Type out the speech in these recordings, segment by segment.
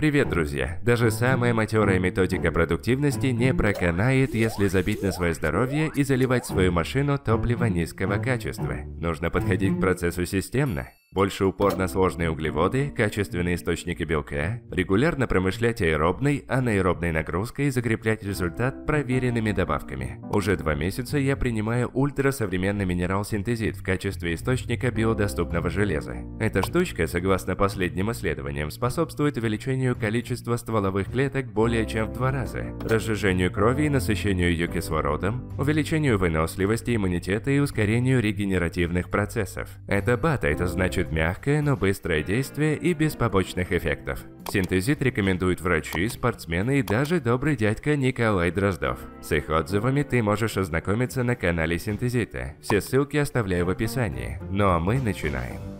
Привет, друзья! Даже самая матерая методика продуктивности не проканает, если забить на свое здоровье и заливать свою машину топливо низкого качества. Нужно подходить к процессу системно. Больше упор на сложные углеводы, качественные источники белка, регулярно промышлять аэробной, анаэробной нагрузкой и закреплять результат проверенными добавками. Уже два месяца я принимаю ультрасовременный минерал синтезит в качестве источника биодоступного железа. Эта штучка, согласно последним исследованиям, способствует увеличению количества стволовых клеток более чем в два раза, разжижению крови и насыщению ее кислородом, увеличению выносливости иммунитета и ускорению регенеративных процессов. Это бата, это значит обеспечит мягкое, но быстрое действие и без побочных эффектов. Синтезит рекомендуют врачи, спортсмены и даже добрый дядька Николай Дроздов. С их отзывами ты можешь ознакомиться на канале Синтезита. Все ссылки оставляю в описании. Ну а мы начинаем.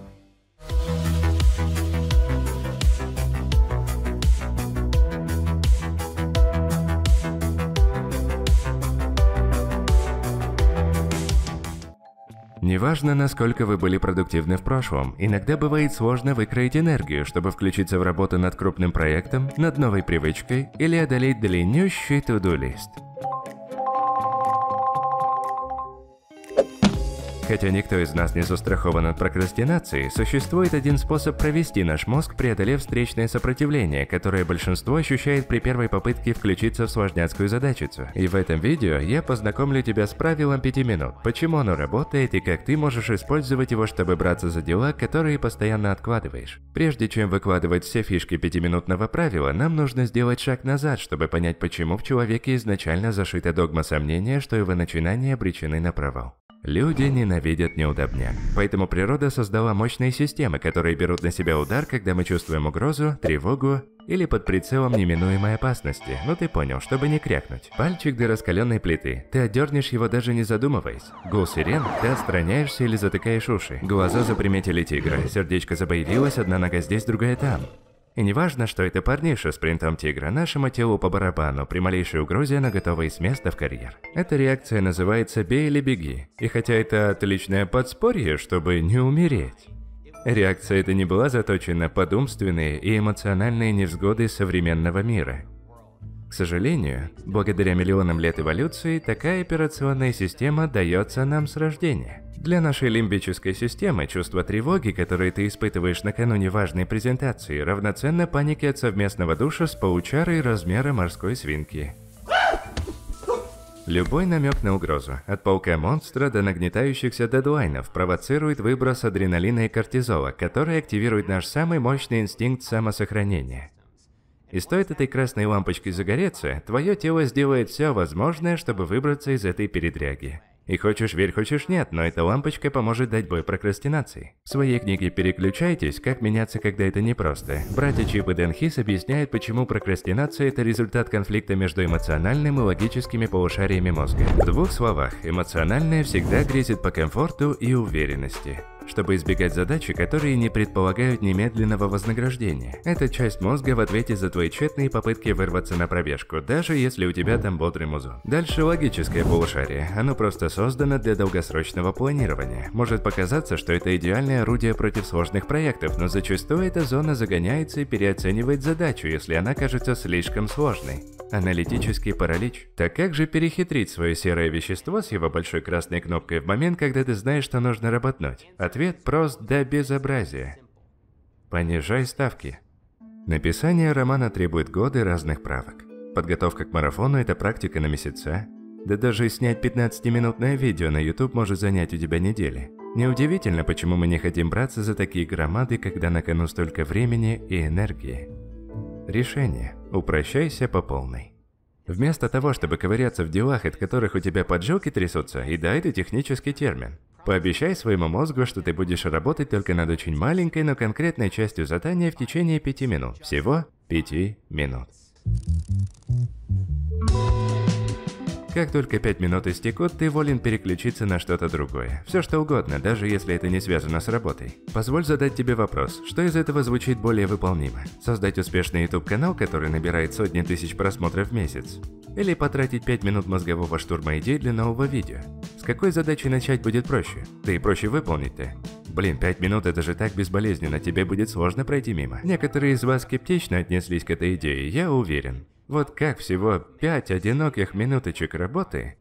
Неважно, насколько вы были продуктивны в прошлом, иногда бывает сложно выкроить энергию, чтобы включиться в работу над крупным проектом, над новой привычкой или одолеть длиннющий to-do-лист. Хотя никто из нас не застрахован от прокрастинации, существует один способ провести наш мозг, преодолев встречное сопротивление, которое большинство ощущает при первой попытке включиться в сложняцкую задачицу. И в этом видео я познакомлю тебя с правилом 5 минут, почему оно работает и как ты можешь использовать его, чтобы браться за дела, которые постоянно откладываешь. Прежде чем выкладывать все фишки 5-минутного правила, нам нужно сделать шаг назад, чтобы понять, почему в человеке изначально зашита догма сомнения, что его начинания обречены на провал. Люди ненавидят неудобняк. Поэтому природа создала мощные системы, которые берут на себя удар, когда мы чувствуем угрозу, тревогу или под прицелом неминуемой опасности. Ну ты понял, чтобы не крякнуть. Пальчик до раскаленной плиты. Ты отдернешь его даже не задумываясь. Гул сирен, ты отстраняешься или затыкаешь уши. Глаза заприметили тигра, сердечко забоявилось, одна нога здесь, другая там. И не важно, что это парниша с принтом тигра, нашему телу по барабану, при малейшей угрозе она готова и с места в карьер. Эта реакция называется «бей или беги». И хотя это отличное подспорье, чтобы не умереть, реакция эта не была заточена под умственные и эмоциональные невзгоды современного мира. К сожалению, благодаря миллионам лет эволюции, такая операционная система дается нам с рождения – для нашей лимбической системы чувство тревоги, которое ты испытываешь накануне важной презентации, равноценно панике от совместного душа с паучарой размера морской свинки. Любой намек на угрозу, от паука-монстра до нагнетающихся дедлайнов, провоцирует выброс адреналина и кортизола, который активирует наш самый мощный инстинкт самосохранения. И стоит этой красной лампочке загореться, твое тело сделает все возможное, чтобы выбраться из этой передряги. И хочешь верь, хочешь нет, но эта лампочка поможет дать бой прокрастинации. В своей книге «Переключайтесь. Как меняться, когда это непросто» братья Чип и Дэн Хис объясняют, почему прокрастинация – это результат конфликта между эмоциональным и логическими полушариями мозга. В двух словах, эмоциональное всегда грезит по комфорту и уверенности чтобы избегать задачи, которые не предполагают немедленного вознаграждения. Это часть мозга в ответе за твои тщетные попытки вырваться на пробежку, даже если у тебя там бодрый музон. Дальше логическое полушарие. Оно просто создано для долгосрочного планирования. Может показаться, что это идеальное орудие против сложных проектов, но зачастую эта зона загоняется и переоценивает задачу, если она кажется слишком сложной. Аналитический паралич. Так как же перехитрить свое серое вещество с его большой красной кнопкой в момент, когда ты знаешь, что нужно работнуть? Ответ прост до безобразия. Понижай ставки. Написание романа требует годы разных правок. Подготовка к марафону – это практика на месяца. Да даже снять 15-минутное видео на YouTube может занять у тебя недели. Неудивительно, почему мы не хотим браться за такие громады, когда на кону столько времени и энергии. Решение. Упрощайся по полной. Вместо того, чтобы ковыряться в делах, от которых у тебя поджилки трясутся, и да, это технический термин. Пообещай своему мозгу, что ты будешь работать только над очень маленькой, но конкретной частью задания в течение пяти минут. Всего пяти минут. Как только 5 минут истекут, ты волен переключиться на что-то другое. Все что угодно, даже если это не связано с работой. Позволь задать тебе вопрос, что из этого звучит более выполнимо? Создать успешный YouTube канал, который набирает сотни тысяч просмотров в месяц? Или потратить 5 минут мозгового штурма идей для нового видео? С какой задачей начать будет проще? Да и проще выполнить-то. Блин, 5 минут это же так безболезненно, тебе будет сложно пройти мимо. Некоторые из вас скептично отнеслись к этой идее, я уверен. Вот как всего 5 одиноких минуточек работы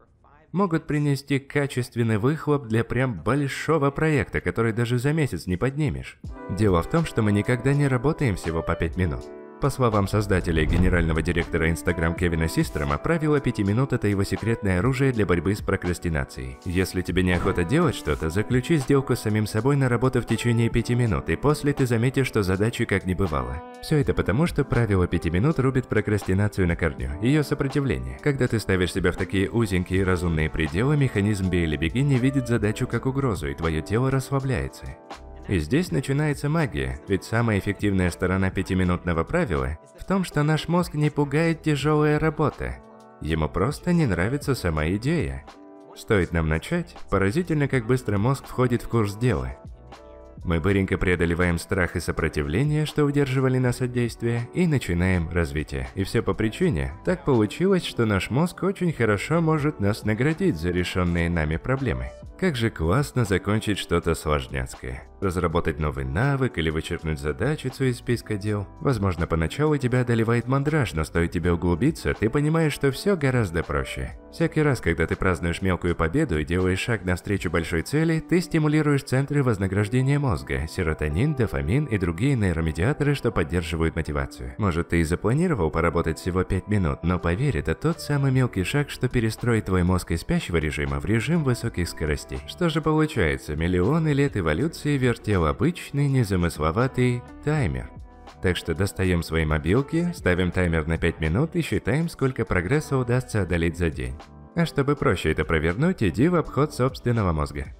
могут принести качественный выхлоп для прям большого проекта, который даже за месяц не поднимешь. Дело в том, что мы никогда не работаем всего по 5 минут. По словам создателя и генерального директора Instagram Кевина Систрома, правило 5 минут – это его секретное оружие для борьбы с прокрастинацией. Если тебе неохота делать что-то, заключи сделку с самим собой на работу в течение 5 минут, и после ты заметишь, что задачи как не бывало. Все это потому, что правило 5 минут рубит прокрастинацию на корню, ее сопротивление. Когда ты ставишь себя в такие узенькие разумные пределы, механизм «бей или беги» не видит задачу как угрозу, и твое тело расслабляется. И здесь начинается магия, ведь самая эффективная сторона пятиминутного правила в том, что наш мозг не пугает тяжелая работа. Ему просто не нравится сама идея. Стоит нам начать, поразительно, как быстро мозг входит в курс дела. Мы быренько преодолеваем страх и сопротивление, что удерживали нас от действия, и начинаем развитие. И все по причине, так получилось, что наш мозг очень хорошо может нас наградить за решенные нами проблемы. Как же классно закончить что-то сложняцкое. Разработать новый навык или вычеркнуть задачицу из списка дел. Возможно, поначалу тебя одолевает мандраж, но стоит тебе углубиться, ты понимаешь, что все гораздо проще. Всякий раз, когда ты празднуешь мелкую победу и делаешь шаг навстречу большой цели, ты стимулируешь центры вознаграждения мозга, серотонин, дофамин и другие нейромедиаторы, что поддерживают мотивацию. Может, ты и запланировал поработать всего 5 минут, но поверь, это тот самый мелкий шаг, что перестроит твой мозг из спящего режима в режим высоких скоростей. Что же получается, миллионы лет эволюции вертел обычный незамысловатый таймер. Так что достаем свои мобилки, ставим таймер на 5 минут и считаем, сколько прогресса удастся одолеть за день. А чтобы проще это провернуть, иди в обход собственного мозга.